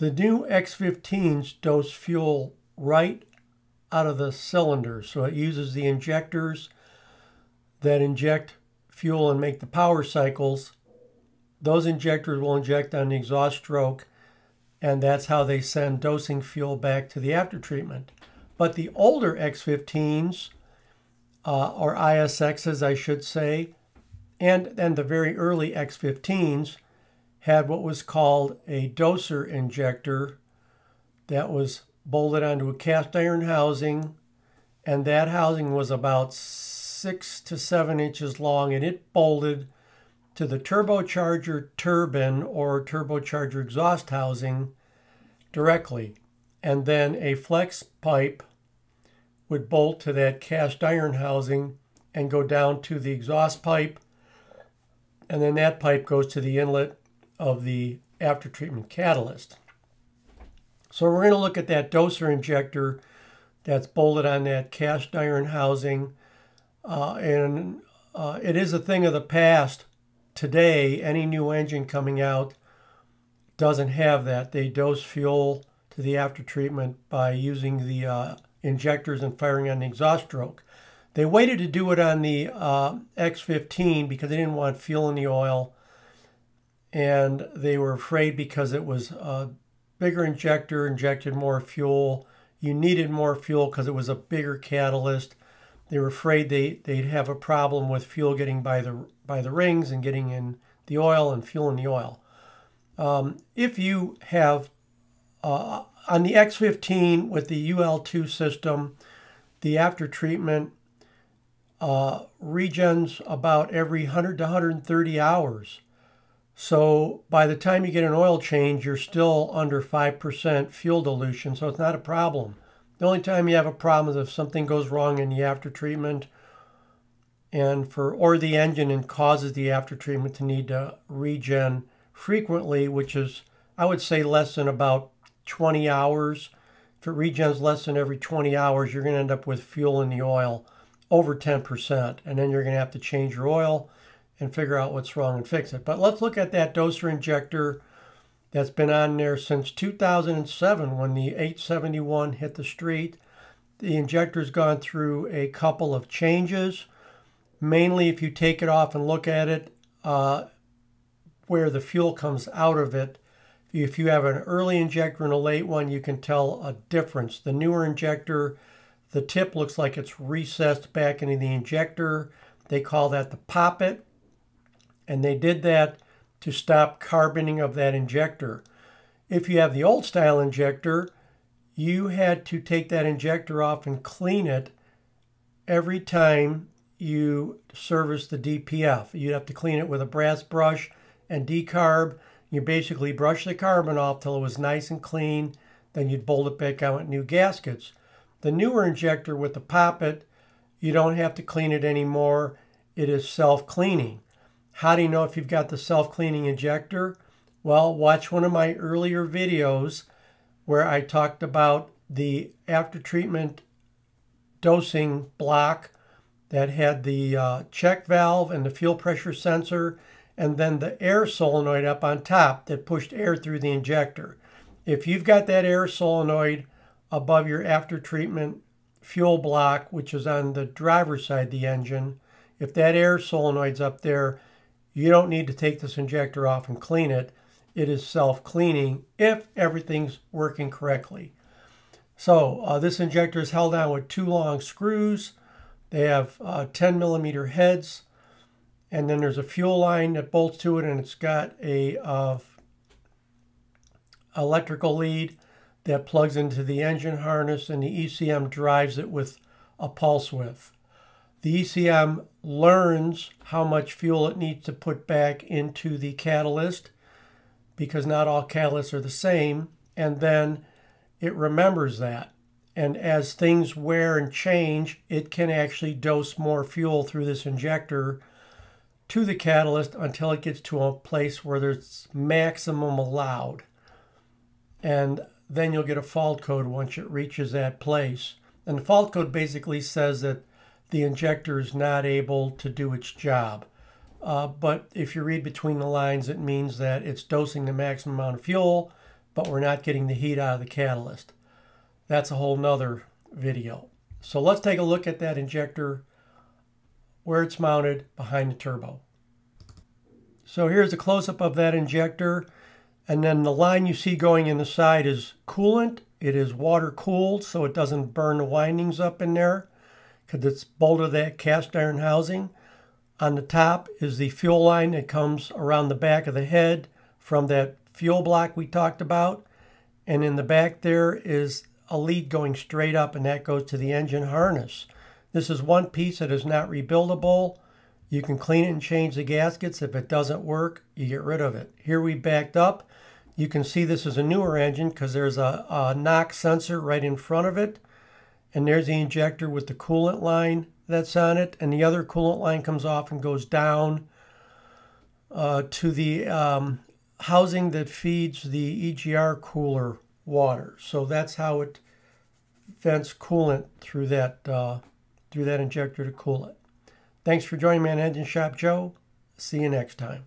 The new X15s dose fuel right out of the cylinder. So it uses the injectors that inject fuel and make the power cycles. Those injectors will inject on the exhaust stroke, and that's how they send dosing fuel back to the aftertreatment. But the older X15s, uh, or ISXs, I should say, and then the very early X15s had what was called a doser injector that was bolted onto a cast iron housing, and that housing was about six to seven inches long, and it bolted to the turbocharger turbine or turbocharger exhaust housing directly. And then a flex pipe would bolt to that cast iron housing and go down to the exhaust pipe. And then that pipe goes to the inlet of the after treatment catalyst. So we're going to look at that doser injector that's bolted on that cast iron housing. Uh, and uh, it is a thing of the past. Today, any new engine coming out doesn't have that. They dose fuel to the after treatment by using the uh, injectors and firing on the exhaust stroke. They waited to do it on the uh, X15 because they didn't want fuel in the oil and they were afraid because it was a bigger injector, injected more fuel. You needed more fuel because it was a bigger catalyst. They were afraid they, they'd have a problem with fuel getting by the by the rings and getting in the oil and fuel in the oil. Um, if you have uh, on the X15 with the UL2 system, the after treatment uh, regens about every 100 to 130 hours. So by the time you get an oil change, you're still under 5% fuel dilution, so it's not a problem. The only time you have a problem is if something goes wrong in the after treatment and for or the engine and causes the after treatment to need to regen frequently, which is I would say less than about 20 hours. If it regens less than every 20 hours, you're going to end up with fuel in the oil over 10%, and then you're going to have to change your oil and figure out what's wrong and fix it. But let's look at that doser injector that's been on there since 2007 when the 871 hit the street. The injector's gone through a couple of changes. Mainly, if you take it off and look at it, uh, where the fuel comes out of it, if you have an early injector and a late one, you can tell a difference. The newer injector, the tip looks like it's recessed back into the injector. They call that the poppet and they did that to stop carboning of that injector. If you have the old style injector, you had to take that injector off and clean it every time you service the DPF. You'd have to clean it with a brass brush and decarb. You basically brush the carbon off till it was nice and clean. Then you'd bolt it back out with new gaskets. The newer injector with the poppet, you don't have to clean it anymore. It is self-cleaning. How do you know if you've got the self-cleaning injector? Well, watch one of my earlier videos where I talked about the after treatment dosing block that had the uh, check valve and the fuel pressure sensor and then the air solenoid up on top that pushed air through the injector. If you've got that air solenoid above your after treatment fuel block, which is on the driver's side of the engine, if that air solenoid's up there, you don't need to take this injector off and clean it. It is self-cleaning if everything's working correctly. So uh, this injector is held down with two long screws. They have uh, 10 millimeter heads. And then there's a fuel line that bolts to it and it's got a uh, electrical lead that plugs into the engine harness and the ECM drives it with a pulse width. The ECM learns how much fuel it needs to put back into the catalyst because not all catalysts are the same. And then it remembers that. And as things wear and change, it can actually dose more fuel through this injector to the catalyst until it gets to a place where there's maximum allowed. And then you'll get a fault code once it reaches that place. And the fault code basically says that the injector is not able to do its job. Uh, but if you read between the lines, it means that it's dosing the maximum amount of fuel, but we're not getting the heat out of the catalyst. That's a whole nother video. So let's take a look at that injector where it's mounted behind the turbo. So here's a close-up of that injector. And then the line you see going in the side is coolant. It is water cooled so it doesn't burn the windings up in there because it's bolted that cast iron housing. On the top is the fuel line that comes around the back of the head from that fuel block we talked about. And in the back there is a lead going straight up and that goes to the engine harness. This is one piece that is not rebuildable. You can clean it and change the gaskets. If it doesn't work, you get rid of it. Here we backed up. You can see this is a newer engine because there's a, a knock sensor right in front of it. And there's the injector with the coolant line that's on it. And the other coolant line comes off and goes down uh, to the um, housing that feeds the EGR cooler water. So that's how it vents coolant through that uh, through that injector to cool it. Thanks for joining me on Engine Shop Joe. See you next time.